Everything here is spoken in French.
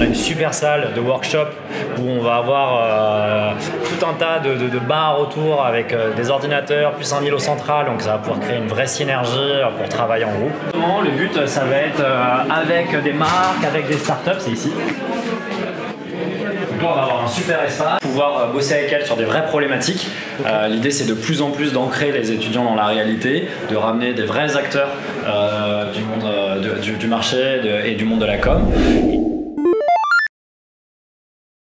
On a une super salle de workshop où on va avoir euh, tout un tas de, bars autour avec euh, des ordinateurs, plus un îlot central, donc ça va pouvoir créer une vraie synergie euh, pour travailler en groupe. Le but, ça va être avec des marques, avec des startups, c'est ici on va avoir un super espace, pouvoir bosser avec elles sur des vraies problématiques. L'idée, c'est de plus en plus d'ancrer les étudiants dans la réalité, de ramener des vrais acteurs du monde du, marché et du monde de la com.